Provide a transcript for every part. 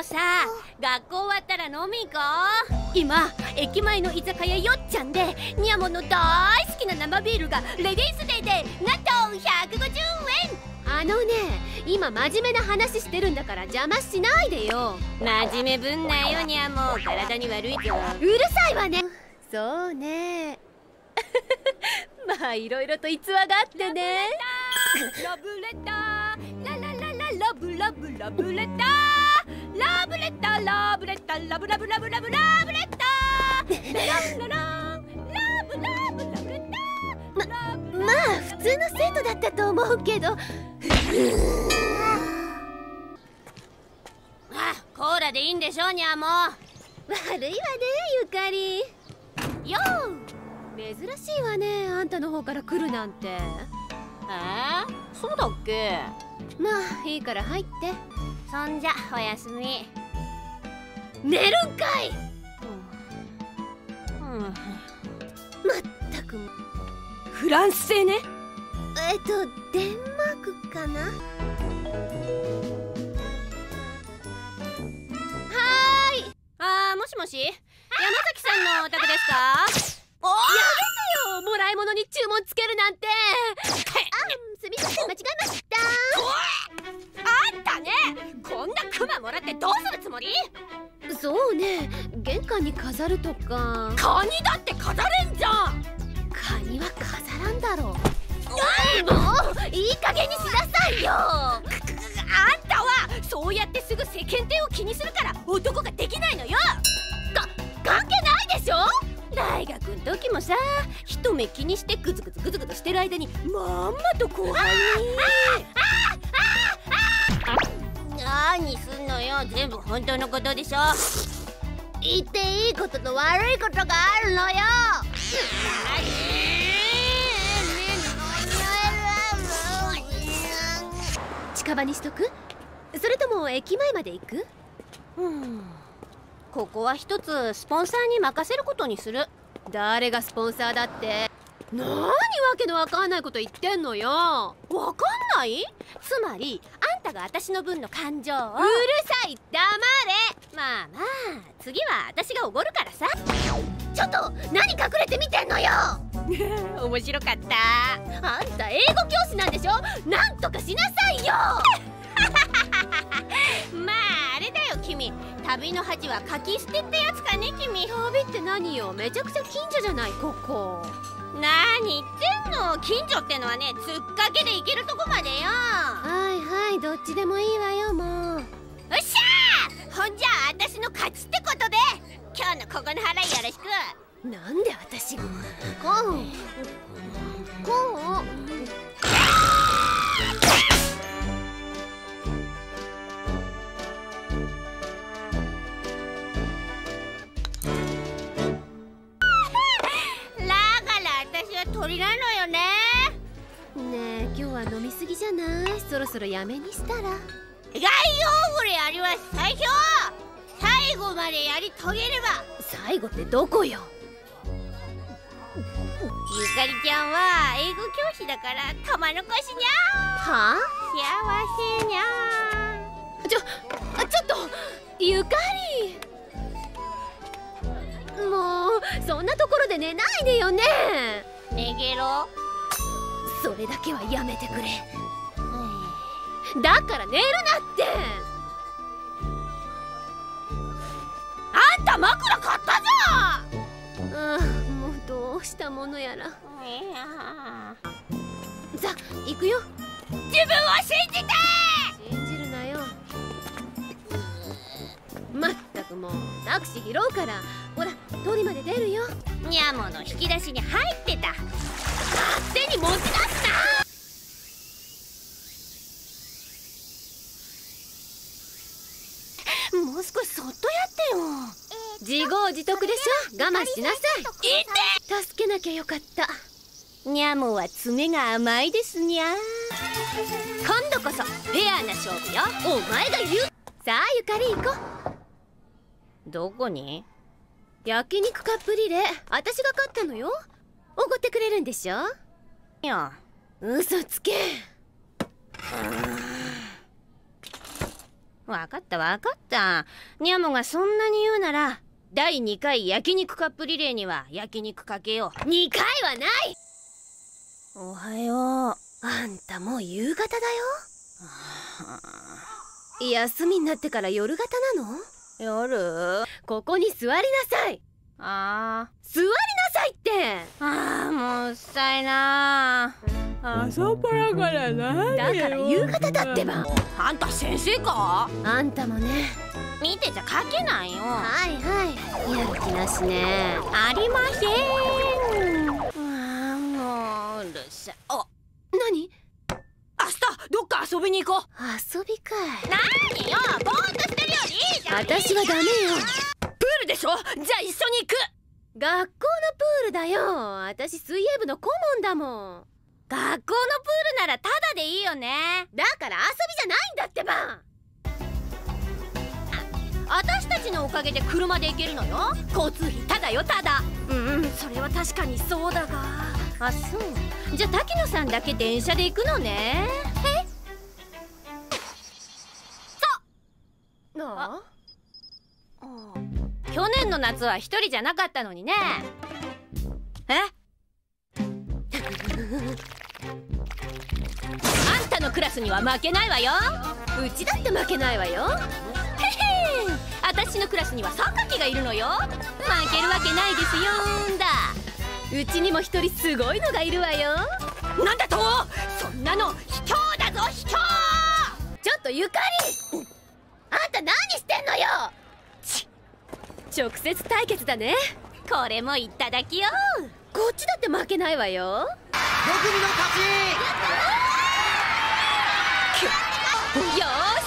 うさ学校終わったら飲み行こう。今駅前の居酒屋よっちゃんでニャモの大好きな生ビールがレディースデーでなんと150円。あのね今真面目な話してるんだから邪魔しないでよ。真面目ぶんないよニャモ体に悪いぞうるさいわね。そうね。まあいろいろと逸話があってね。ラブレターラララララブラブラブレターラブレターラブレターラブラブラブラブラブレター。ララララブラブラブレター。まあ普通の生徒だったと思うけど。あコーラでいいんでしょニャモ。悪いわねゆかり。よ珍しいわねあんたの方から来るなんて。えー、そうだっけ。まあいいから入ってそんじゃおやすみ。寝るんかい。うん。まったくフランス製ね。えっとデンマークかな。はーい。あーもしもし。山崎さんのお宅ですか？おやめてよ。もらい物に注文つけるなんて。あすみません。間違えました玄関に飾るとか。カニだって飾れんじゃん。カニは飾らんだろう。もういい加減にしなさいよ。あんたはそうやってすぐ世間体を気にするから男ができないのよ。か関係ないでしょ？大学の時もさ一目気にしてグズグズグズグズしてる間にまんまと後輩に。何すんのよ全部本当のことでしょ言っていいことと悪いことがあるのよ。近場にしとく？それとも駅前まで行く？うん。ここは一つスポンサーに任せることにする。誰がスポンサーだって。何わけのわかんないこと言ってんのよ。わかんない？つまりんたが私の分の感情を。うるさい黙まあまあ次は私がおごるからさ。れちょっと何隠れて見てんのよ。面白かった。あんた英語教師なんでしょ？なんとかしなさいよ。まああれだよ君。旅の恥は書き捨てってやつかね君。旅って何よ？めちゃくちゃ近所じゃないここ何言ってんの？近所ってのはねつっかけで行けるとこまでよ。はいはいどっちでもいいわよもう。よっしゃー！ほんじゃあ私の勝ちってことで。今日のここの払いよろしく。なんで私が？こう。こう私は鳥なのよね。ねえ今日は飲みすぎじゃない？そろそろやめにしたら。大丈夫であります。最強最後までやり遂げれば。最後ってどこよ？ゆかりちゃんは英語教師だから玉のこしにゃは幸せにゃあちょあちょっとゆかり。もうそんなところで寝ないでよねねげろ。それだけはやめてくれ。だから寝るなって。あんた枕買ったじああもうどうしたものやら。さ行くよ。自分を信じて。信じるなよ。まったくもうタクシー拾うから。ほら通りまで出るよニャモの引き出しに入ってた。勝手に持ち出すなもう少しそっとやってよ。な自業自得でしょ。我慢しなさい。い助けなきゃよかった。てニャモは爪が甘いですにゃ今度こそフェアな勝負よ。お前が言う。さあゆかり行こう。どこに？焼肉カップリレー私が勝ったのよ。おごってくれるんでしょ？いや。嘘つけ。わかったわかった。ニャモがそんなに言うなら第2回焼肉カップリレーには焼肉かけよう。2回はない！おはよう。あんたもう夕方だよ。休みになってから夜型なの？夜？ここに座りなさい。あー。座りなさいって。あーもううっさいな朝っぱらから何だから夕方だってば。あんた先生か？あんたもね。見てちゃ書けないよ。はいはい。やる気なしね。ありません。あーもううるさい。あ何？明日どっか遊びに行こう。遊びかい。何よ私はダメよ。プールでしょ？じゃあ一緒に行く。学校のプールだよ。私水泳部の顧問だもん。学校のプールならタダでいいよね。だから遊びじゃないんだってば。私たちのおかげで車で行けるのよ。交通費タダよタダ。うん。それは確かにそうだが。あそう。じゃあ滝野さんだけ電車で行くのね。え？夏は一人じゃなかったのにね。え？あんたのクラスには負けないわよ。うちだって負けないわよ。へへ。私のクラスには榊がいるのよ。負けるわけないですよんだ。うちにも一人すごいのがいるわよ。なんだと？そんなの。卑怯だぞ卑怯。ちょっとゆかり。あんた何してんのよ直接対決だね。これもいただきよこっちだって負けないわよ。よーしそのまま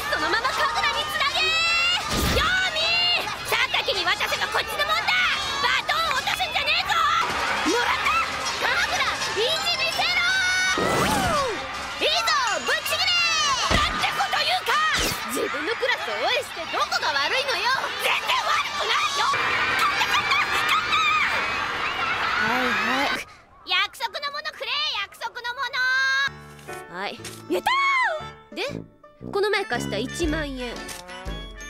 やったでこの前貸した1万円。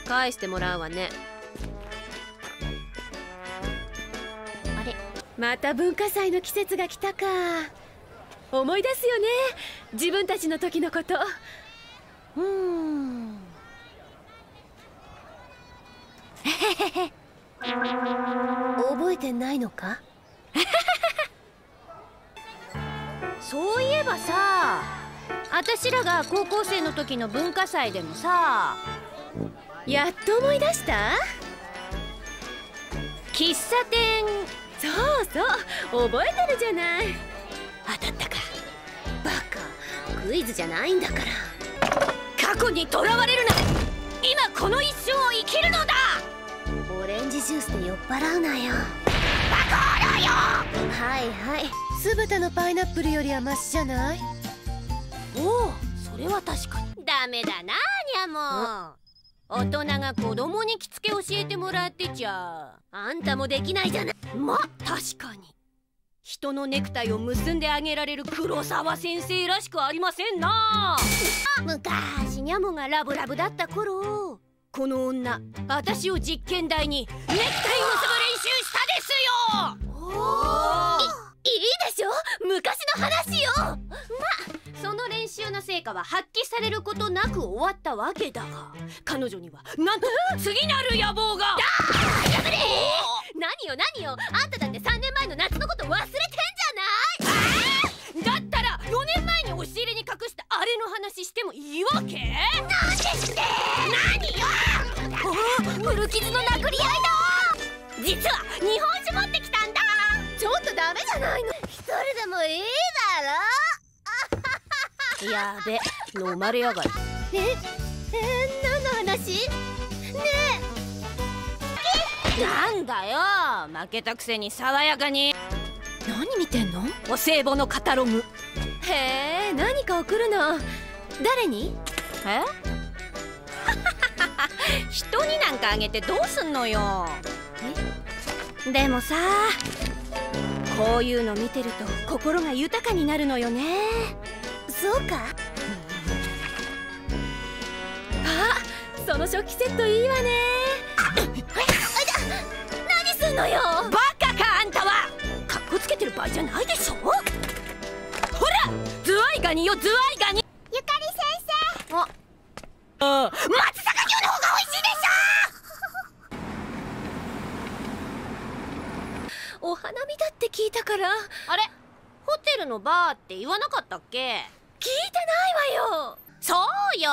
返してもらうわね。あれ？また文化祭の季節が来たか。思い出すよね。自分たちの時のこと。うーん。覚えてないのか？そういえばさ私らが高校生の時の文化祭でもさやっと思い出した？喫茶店。そうそう覚えてるじゃない。当たったか。バカクイズじゃないんだから。過去にとらわれるな今この一生を生きるのだ。オレンジジュースで酔っ払うなよ。バカ野郎よ！はいはい。酢豚のパイナップルよりはマシじゃない？おおそれは確かに。ダメだなにゃもう大人が子供に着付け教えてもらってちゃあんたもできないじゃない。ま確かに。人のネクタイを結んであげられる黒沢先生らしくありませんな。昔にゃもがラブラブだった頃。この女私を実験台にネクタイ結ぶ練習したですよ。おいいでしょ？昔の話よ果は発揮されることなく終わったわけだが彼女にはなんと次なる野望が！何よ何よ！あんただって3年前の夏のこと忘れてんじだったら4年前に押し入れに隠したあれの話してもいいわけ？なんでして！何よ！古傷の殴り合いだ！実は日本酒持ってきたんだ！ゃないちょっとダメじゃないの？一人でもいい？だやべ飲まれやがるろええ何の話？なんだよ負けたくせに爽やかに。何見てんの？お歳暮のカタログ。へえ何か送るの？誰に？え？人になんかあげてどうすんのよ。でもさこういうの見てると心が豊かになるのよねそうか？あその食器セットいいわね。何すんのよ？バカかあんたは！かっこつけてる場合じゃないでしょ？ほらズワイガニよズワイガニ！ゆかり先生。あ松阪牛の方が美味しいでしお花見だって聞いたから。あれ？ホテルのバーって言わなかったっけ？聞いてないわよ。そうよ。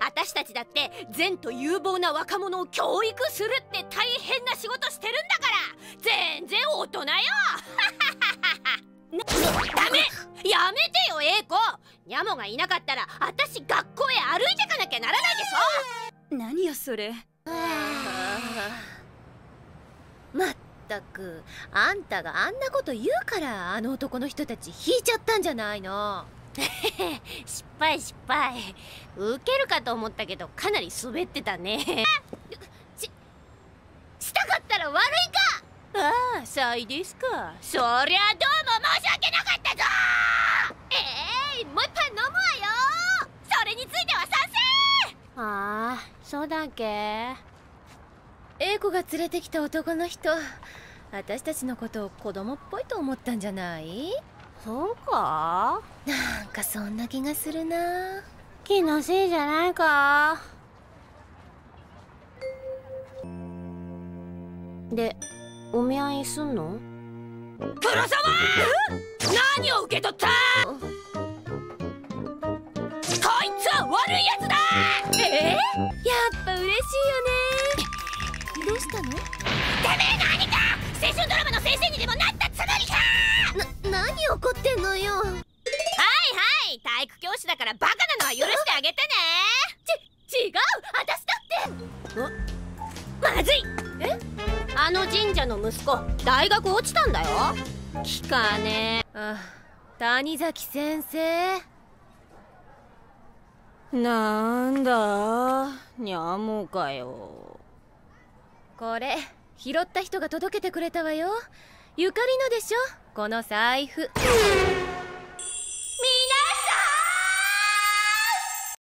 私たちだって善と有望な若者を教育するって大変な仕事してるんだから。全然大人よ。ダメ。やめてよ英子。ニャモがいなかったら私学校へ歩いてかなきゃならないでしょ。何よそれ。まったくあんたがあんなこと言うからあの男の人たち引いちゃったんじゃないの失敗失敗。ウケるかと思ったけどかなり滑ってたね。ししたかったら悪いか。ああそうですか。そりゃどうも申し訳なかったぞ。ええもう一杯飲むわよ。それについては賛成。ああそうだっけ。英子が連れてきた男の人私たちのことを子供っぽいと思ったんじゃない？そうか？なんかそんな気がするな。気のせいじゃないか？でお見合いすんの？黒沢何を受け取った？こいつは悪いやつだ！え？やっぱ嬉しいよね。どうしたの？てめえ何か！青春ドラマの先生にでもなったつもりか怒ってんのよ。はいはい体育教師だからバカなのは許してあげてね。ち違う私だって。まずい。え？あの神社の息子大学落ちたんだよ。聞かねえ。あ谷崎先生。なんだ？にゃもかよ。これ拾った人が届けてくれたわよ。ゆかりのでしょ？この財布。